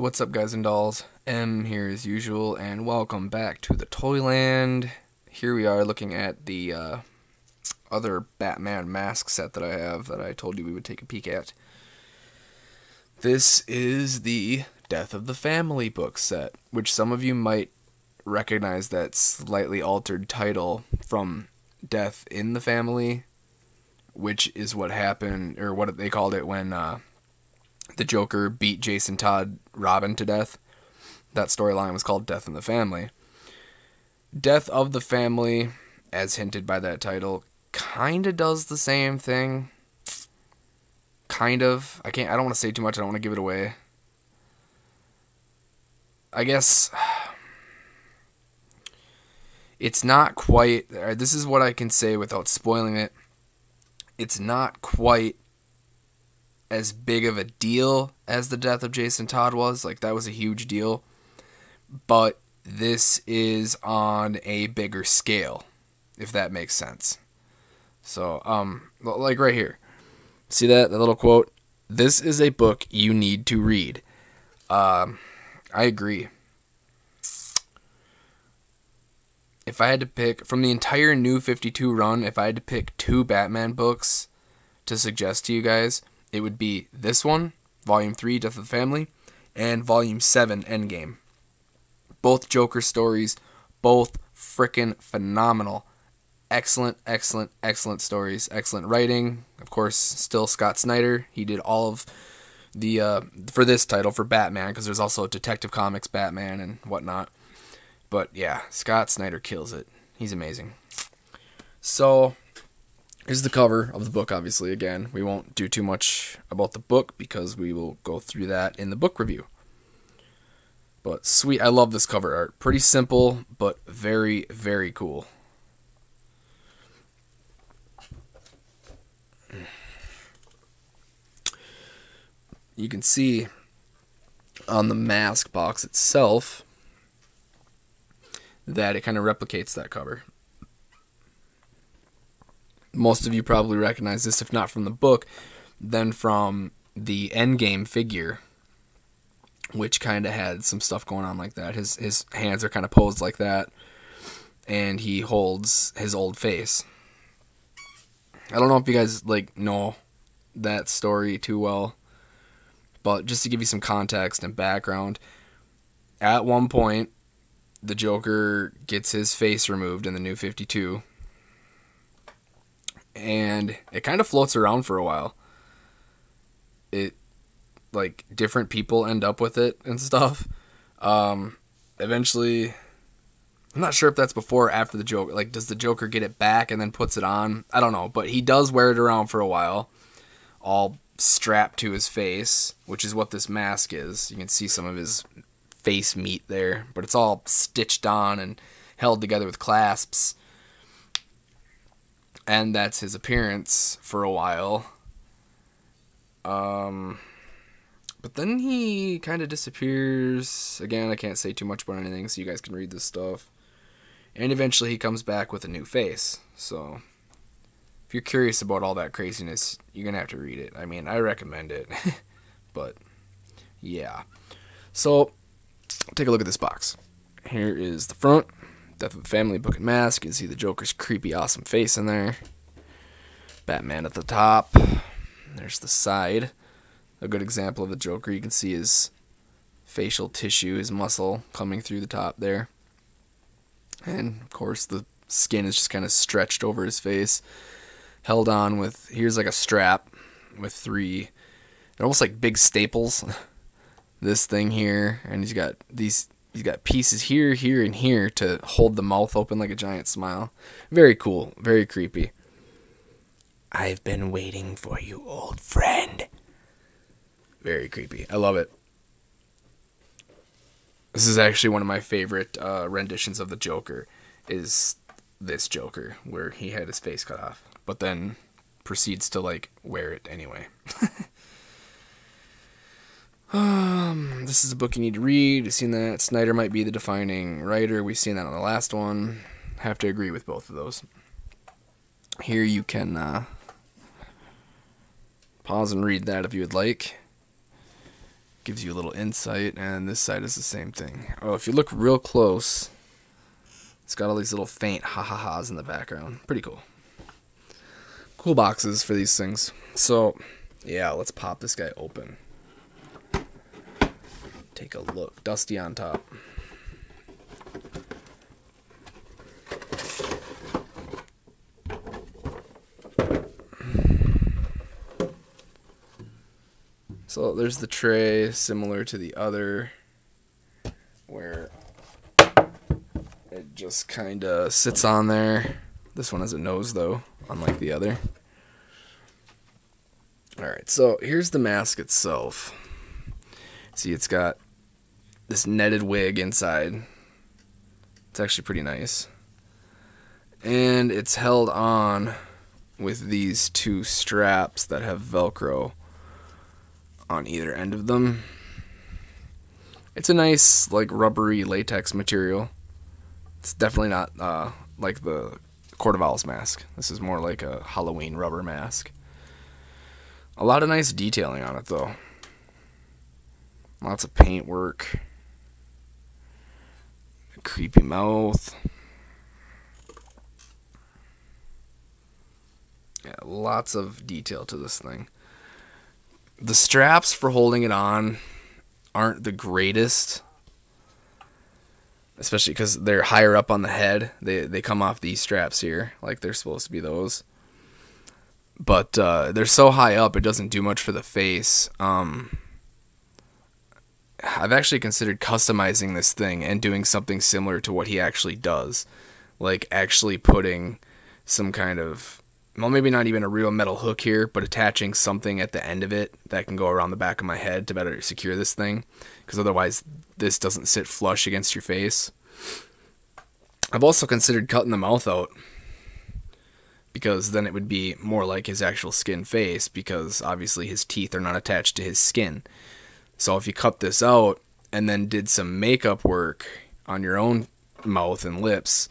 What's up, guys and dolls? M here as usual, and welcome back to the Toyland. Here we are looking at the uh, other Batman mask set that I have that I told you we would take a peek at. This is the Death of the Family book set, which some of you might recognize that slightly altered title from Death in the Family, which is what happened, or what they called it when uh, the Joker beat Jason Todd Robin to death. That storyline was called Death in the Family. Death of the Family, as hinted by that title, kind of does the same thing. Kind of. I can't I don't want to say too much. I don't want to give it away. I guess it's not quite uh, this is what I can say without spoiling it. It's not quite as big of a deal as the death of Jason Todd was. Like that was a huge deal. But this is on a bigger scale, if that makes sense. So, um, like right here. See that, that little quote? This is a book you need to read. Um, I agree. If I had to pick from the entire new 52 run, if I had to pick two Batman books to suggest to you guys, it would be this one, Volume 3, Death of the Family, and Volume 7, Endgame. Both Joker stories, both freaking phenomenal. Excellent, excellent, excellent stories. Excellent writing. Of course, still Scott Snyder. He did all of the, uh, for this title, for Batman, because there's also Detective Comics Batman and whatnot. But yeah, Scott Snyder kills it. He's amazing. So, Here's the cover of the book, obviously. Again, we won't do too much about the book because we will go through that in the book review. But sweet, I love this cover art. Pretty simple, but very, very cool. You can see on the mask box itself that it kind of replicates that cover most of you probably recognize this, if not from the book, then from the Endgame figure, which kind of had some stuff going on like that. His his hands are kind of posed like that, and he holds his old face. I don't know if you guys like know that story too well, but just to give you some context and background, at one point, the Joker gets his face removed in the New Fifty Two and it kind of floats around for a while. It like different people end up with it and stuff. Um, eventually, I'm not sure if that's before or after the Joker. Like, does the Joker get it back and then puts it on? I don't know, but he does wear it around for a while, all strapped to his face, which is what this mask is. You can see some of his face meat there, but it's all stitched on and held together with clasps and that's his appearance for a while. Um, but then he kind of disappears. Again, I can't say too much about anything, so you guys can read this stuff. And eventually he comes back with a new face. So, if you're curious about all that craziness, you're going to have to read it. I mean, I recommend it. but, yeah. So, take a look at this box. Here is the front. Death of the Family Book and Mask. You can see the Joker's creepy, awesome face in there. Batman at the top. There's the side. A good example of the Joker. You can see his facial tissue, his muscle coming through the top there. And of course, the skin is just kind of stretched over his face, held on with here's like a strap with three, almost like big staples. this thing here, and he's got these he's got pieces here, here, and here to hold the mouth open like a giant smile. Very cool, very creepy. I've been waiting for you, old friend. Very creepy. I love it. This is actually one of my favorite uh, renditions of the Joker. Is this Joker where he had his face cut off, but then proceeds to like wear it anyway. Um, this is a book you need to read. We've seen that Snyder might be the defining writer. We've seen that on the last one. Have to agree with both of those. Here you can uh, pause and read that if you would like. gives you a little insight, and this side is the same thing. Oh, if you look real close, it's got all these little faint ha ha ha's in the background. Pretty cool. Cool boxes for these things. So, yeah, let's pop this guy open. Take a look. Dusty on top. So there's the tray similar to the other where it just kind of sits on there. This one has a nose though, unlike the other. Alright, so here's the mask itself. See, it's got this netted wig inside. It's actually pretty nice. And it's held on with these two straps that have Velcro on either end of them. It's a nice, like, rubbery latex material. It's definitely not uh, like the Court of Owls mask. This is more like a Halloween rubber mask. A lot of nice detailing on it, though. Lots of paint work. Creepy mouth. Yeah, lots of detail to this thing. The straps for holding it on aren't the greatest especially because they're higher up on the head. They they come off these straps here like they're supposed to be those. But uh, they're so high up it doesn't do much for the face. Um, i've actually considered customizing this thing and doing something similar to what he actually does like actually putting some kind of well, maybe not even a real metal hook here, but attaching something at the end of it that can go around the back of my head to better secure this thing, because otherwise this doesn't sit flush against your face. I've also considered cutting the mouth out, because then it would be more like his actual skin face, because obviously his teeth are not attached to his skin. So if you cut this out and then did some makeup work on your own mouth and lips,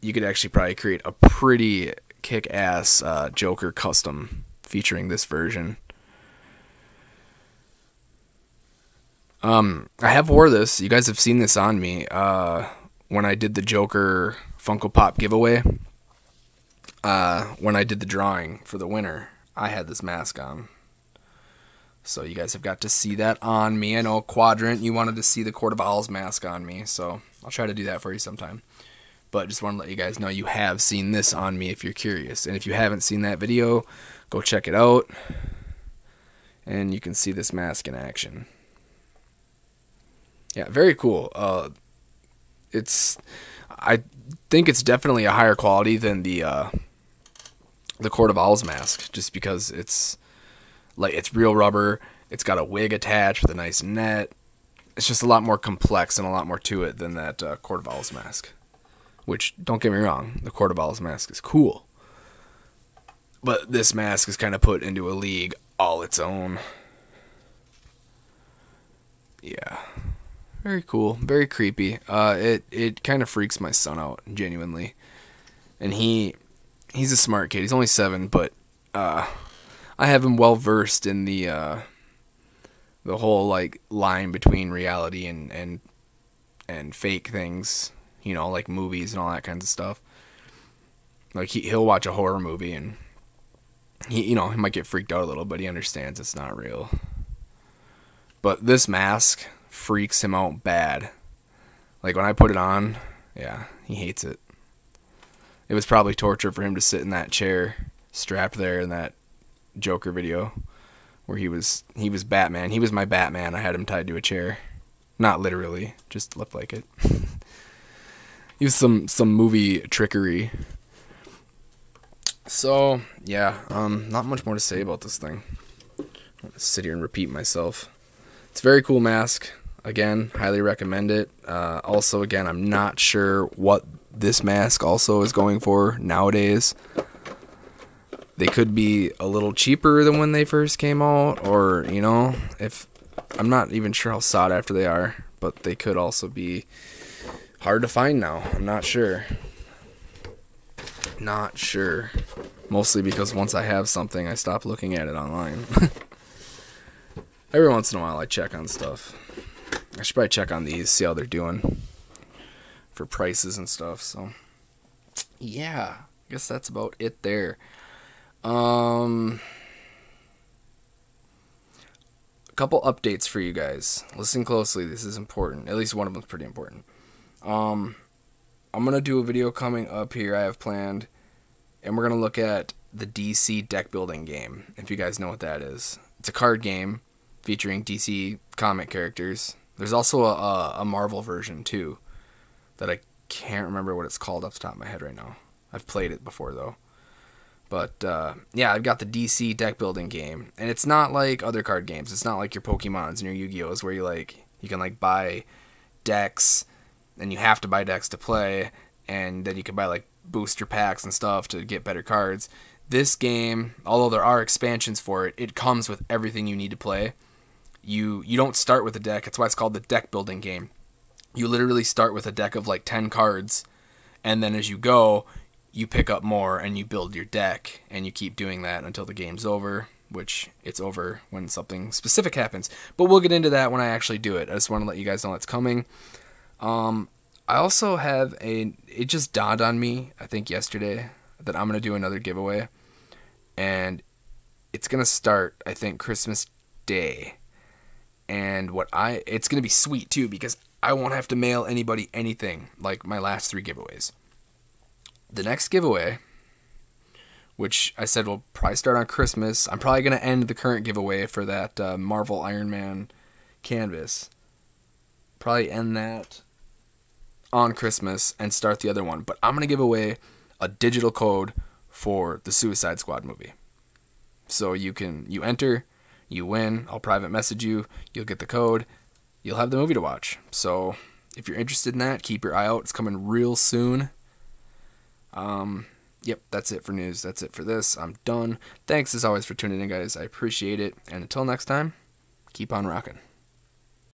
you could actually probably create a pretty kick ass uh, Joker custom featuring this version. Um, I have wore this. You guys have seen this on me uh, when I did the Joker Funko Pop giveaway. Uh, when I did the drawing for the winner, I had this mask on. So you guys have got to see that on me. I know Quadrant, you wanted to see the Court of Owls mask on me, so I'll try to do that for you sometime. But just want to let you guys know you have seen this on me if you're curious. And if you haven't seen that video, go check it out. And you can see this mask in action. Yeah, very cool. Uh, it's, I think it's definitely a higher quality than the uh, the Court of Owls mask, just because it's like it's real rubber. It's got a wig attached with a nice net. It's just a lot more complex and a lot more to it than that uh, Owls mask. Which, don't get me wrong, the Owls mask is cool. But this mask is kind of put into a league all its own. Yeah. Very cool. Very creepy. Uh, it it kind of freaks my son out, genuinely. And he he's a smart kid. He's only seven, but uh, I have him well versed in the uh, the whole like line between reality and and and fake things you know, like movies and all that kinds of stuff. Like he he'll watch a horror movie and he you know, he might get freaked out a little, but he understands it's not real. But this mask freaks him out bad. Like when I put it on, yeah, he hates it. It was probably torture for him to sit in that chair strapped there in that Joker video where he was he was Batman. He was my Batman. I had him tied to a chair. Not literally, just looked like it. he use some some movie trickery. So yeah, um, not much more to say about this thing. sit here and repeat myself. It's a very cool mask. Again, highly recommend it. Uh, also, again, I'm not sure what this mask also is going for nowadays. They could be a little cheaper than when they first came out, or you know, if I'm not even sure how sought after they are, but they could also be hard to find now. I'm not sure. Not sure. Mostly because once I have something, I stop looking at it online. every once in a while I check on stuff. I should probably check on these, see how they're doing for prices and stuff. So, yeah, I guess that's about it there. Um, a couple updates for you guys. Listen closely. This is important. At least one of them's pretty important. Um, I'm gonna do a video coming up here. I have planned, and we're gonna look at the DC deck building game. If you guys know what that is, it's a card game featuring DC comic characters. There's also a, a Marvel version too that I can't remember what it's called off the top of my head right now. I've played it before though. But uh, yeah, I've got the DC deck building game, and it's not like other card games. It's not like your Pokemon's and your Yu-Gi-Oh's where you like you can like buy decks, and you have to buy decks to play, and then you can buy like booster packs and stuff to get better cards. This game, although there are expansions for it, it comes with everything you need to play. You you don't start with a deck. That's why it's called the deck building game. You literally start with a deck of like 10 cards, and then as you go, you pick up more and you build your deck and you keep doing that until the game's over which it's over when something specific happens. But we'll get into that when i actually do it. I just want to let you guys know it's coming. Um, i also have a it just dawned on me i think yesterday that i'm going to do another giveaway. And it's going to start i think christmas day. And what i it's going to be sweet too because i won't have to mail anybody anything like my last three giveaways the next giveaway, which I said will probably start on Christmas. I'm probably going to end the current giveaway for that uh, Marvel Iron Man canvas. Probably end that on Christmas and start the other one. But I'm going to give away a digital code for the Suicide Squad movie. So you can you enter, you win, I'll private message you, you'll get the code, you'll have the movie to watch. So if you're interested in that, keep your eye out. It's coming real soon. Um, yep, that's it for news. That's it for this. I'm done. Thanks as always for tuning in, guys. I appreciate it. And until next time, keep on rocking.